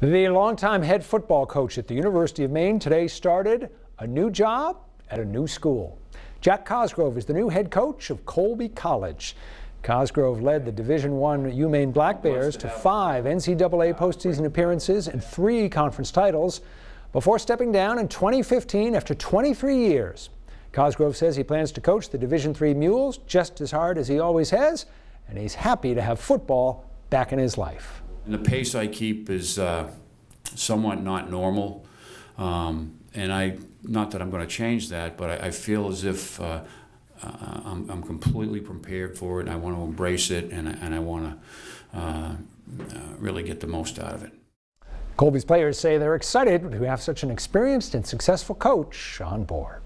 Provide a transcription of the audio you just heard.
The longtime head football coach at the University of Maine today started a new job at a new school. Jack Cosgrove is the new head coach of Colby College. Cosgrove led the Division One UMaine Black Bears to five NCAA postseason appearances and three conference titles before stepping down in 2015 after 23 years. Cosgrove says he plans to coach the Division Three Mules just as hard as he always has, and he's happy to have football back in his life. And the pace I keep is uh, somewhat not normal. Um, and I, not that I'm going to change that, but I, I feel as if uh, uh, I'm, I'm, completely prepared for it. And I want to embrace it, and, and I want to uh, uh, really get the most out of it. Colby's players say they're excited to have such an experienced and successful coach on board.